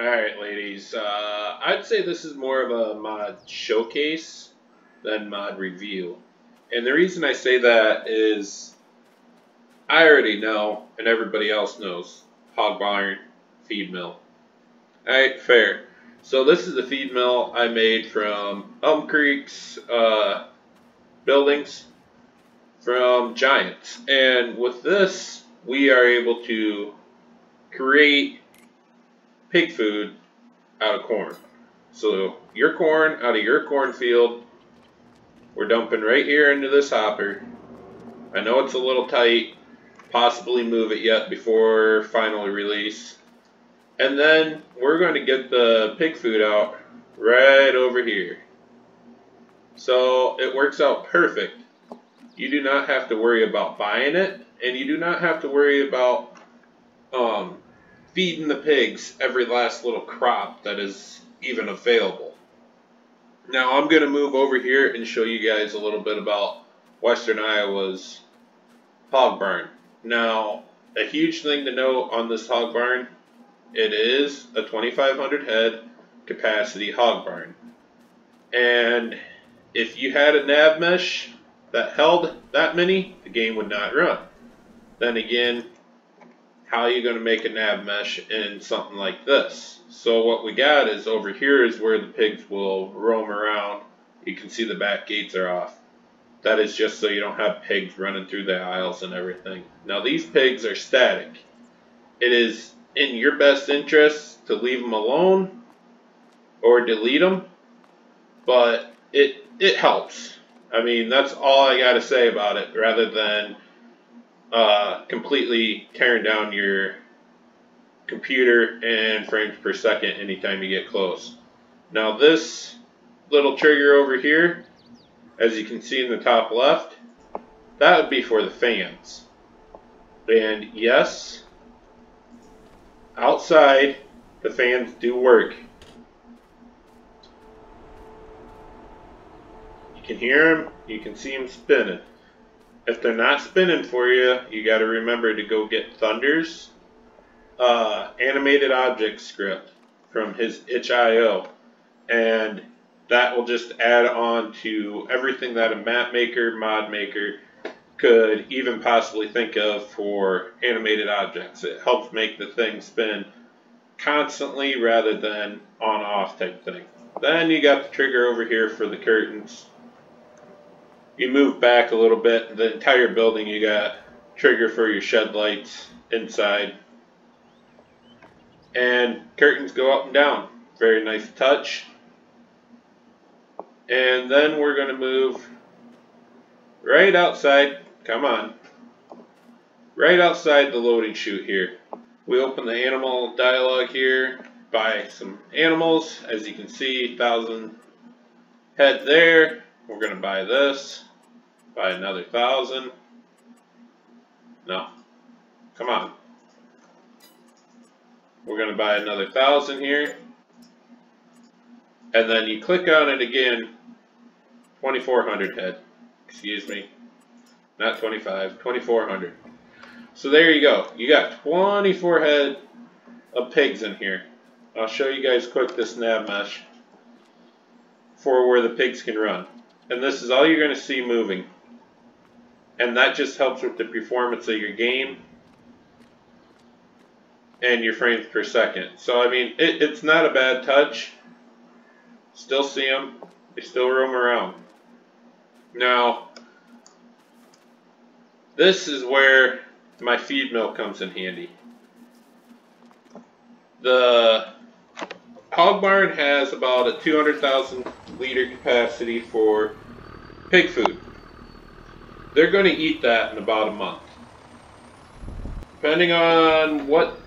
Alright, ladies. Uh, I'd say this is more of a mod showcase than mod review. And the reason I say that is I already know, and everybody else knows, hog barn feed mill. Alright, fair. So this is the feed mill I made from Elm Creek's uh, buildings from Giants. And with this, we are able to create pig food out of corn. So your corn out of your cornfield, we're dumping right here into this hopper. I know it's a little tight, possibly move it yet before final release. And then we're going to get the pig food out right over here. So it works out perfect. You do not have to worry about buying it, and you do not have to worry about um, feeding the pigs every last little crop that is even available. Now I'm going to move over here and show you guys a little bit about Western Iowa's hog barn. Now, a huge thing to know on this hog barn, it is a 2,500 head capacity hog barn. And if you had a nav mesh that held that many, the game would not run. Then again, how are you going to make a nav mesh in something like this? So what we got is over here is where the pigs will roam around. You can see the back gates are off. That is just so you don't have pigs running through the aisles and everything. Now these pigs are static. It is in your best interest to leave them alone or delete them, but it it helps. I mean, that's all I got to say about it rather than uh, completely tearing down your computer and frames per second anytime you get close. Now this little trigger over here, as you can see in the top left, that would be for the fans. And yes, outside the fans do work. You can hear them, you can see them spinning. If they're not spinning for you, you got to remember to go get Thunder's uh, animated object script from his itch.io, and that will just add on to everything that a map maker, mod maker could even possibly think of for animated objects. It helps make the thing spin constantly rather than on-off type thing. Then you got the trigger over here for the curtains you move back a little bit, the entire building you got trigger for your shed lights inside. And curtains go up and down. Very nice touch. And then we're going to move right outside. Come on. Right outside the loading chute here. We open the animal dialog here. Buy some animals. As you can see, 1,000 head there. We're going to buy this by another thousand. No. Come on. We're going to buy another thousand here. And then you click on it again, 2400 head. Excuse me. Not 25, 2400. So there you go. You got 24 head of pigs in here. I'll show you guys quick this nav mesh for where the pigs can run. And this is all you're going to see moving and that just helps with the performance of your game and your frames per second. So, I mean, it, it's not a bad touch. Still see them. They still roam around. Now, this is where my feed mill comes in handy. The hog barn has about a 200,000 liter capacity for pig food they're going to eat that in about a month. Depending on what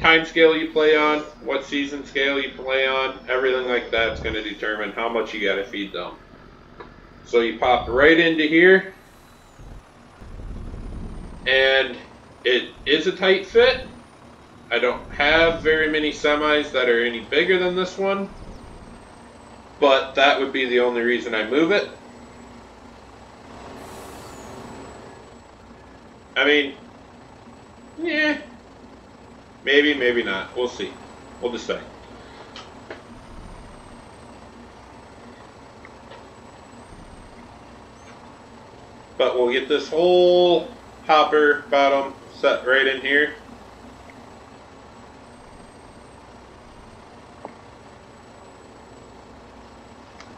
time scale you play on, what season scale you play on, everything like that's going to determine how much you got to feed them. So you pop right into here, and it is a tight fit. I don't have very many semis that are any bigger than this one, but that would be the only reason I move it. I mean, yeah. Maybe, maybe not. We'll see. We'll decide. But we'll get this whole hopper bottom set right in here.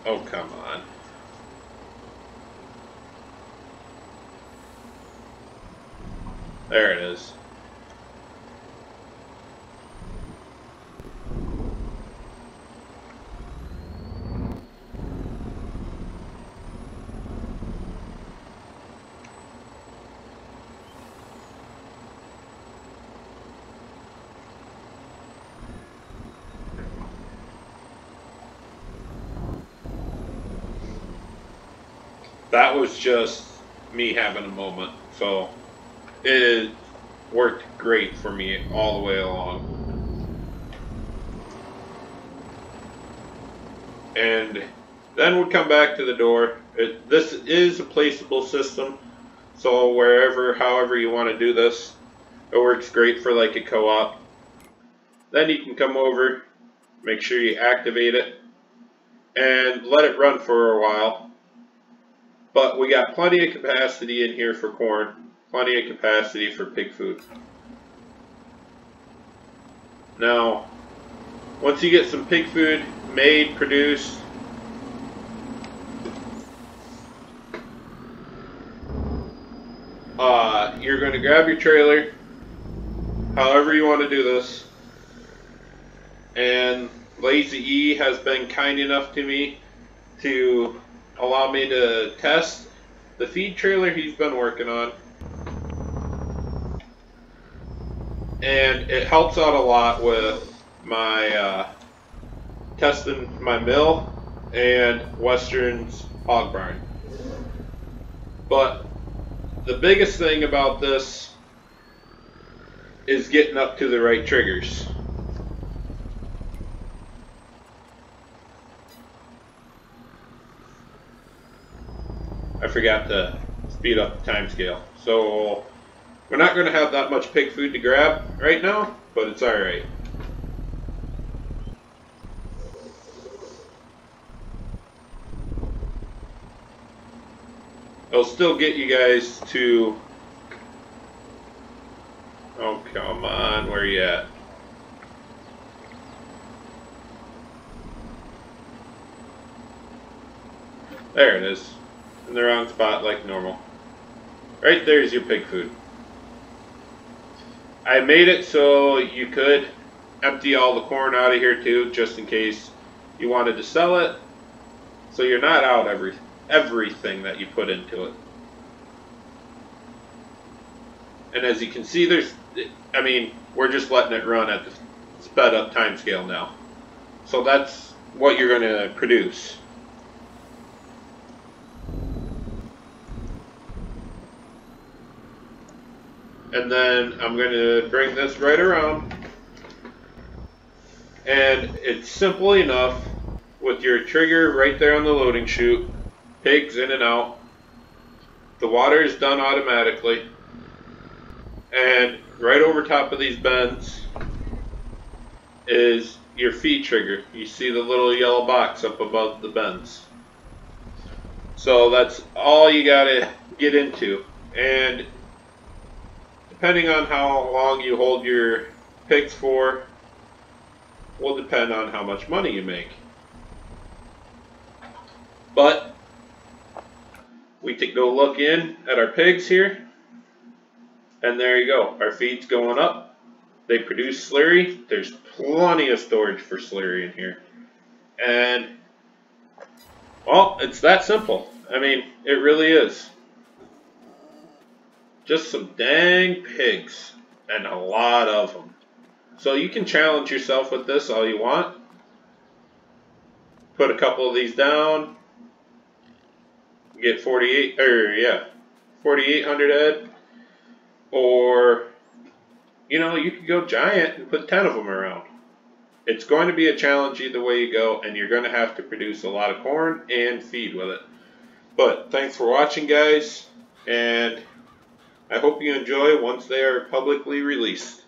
Oh, come on. There it is. that was just me having a moment. So it worked great for me all the way along. And then we'd come back to the door. It, this is a placeable system, so wherever, however you want to do this, it works great for like a co-op. Then you can come over, make sure you activate it, and let it run for a while but we got plenty of capacity in here for corn, plenty of capacity for pig food. Now, once you get some pig food made, produced, uh, you're going to grab your trailer, however you want to do this, and Lazy E has been kind enough to me to allow me to test the feed trailer he's been working on. And it helps out a lot with my uh, testing my mill and Western's hog barn. But the biggest thing about this is getting up to the right triggers. I forgot to speed up the time scale. So we're not going to have that much pig food to grab right now, but it's alright. It'll still get you guys to... Oh, come on, where are you at? There it is in the wrong spot like normal. Right there's your pig food. I made it so you could empty all the corn out of here too, just in case you wanted to sell it. So you're not out every everything that you put into it. And as you can see, there's, I mean, we're just letting it run at the sped up time scale now. So that's what you're going to produce. And then I'm going to bring this right around. And it's simple enough with your trigger right there on the loading chute pigs in and out. The water is done automatically. And right over top of these bends is your feed trigger. You see the little yellow box up above the bends. So that's all you got to get into. And depending on how long you hold your pigs for, will depend on how much money you make. But we could go look in at our pigs here, and there you go. Our feed's going up. They produce slurry. There's plenty of storage for slurry in here. And, well, it's that simple. I mean, it really is. Just some dang pigs, and a lot of them. So you can challenge yourself with this all you want. Put a couple of these down. Get 48, or yeah, 4,800 head. Or, you know, you could go giant and put 10 of them around. It's going to be a challenge either way you go, and you're going to have to produce a lot of corn and feed with it. But thanks for watching, guys, and I hope you enjoy once they are publicly released.